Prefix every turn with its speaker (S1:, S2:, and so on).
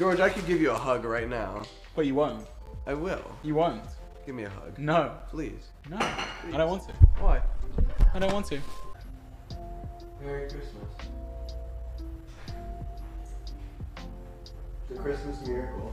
S1: George, I could give you a hug right now.
S2: But you won't.
S1: I will.
S2: You won't.
S1: Give me a hug.
S2: No.
S1: Please.
S2: No. I don't want to.
S1: Why?
S2: I don't want to.
S1: Merry Christmas. The Christmas miracle.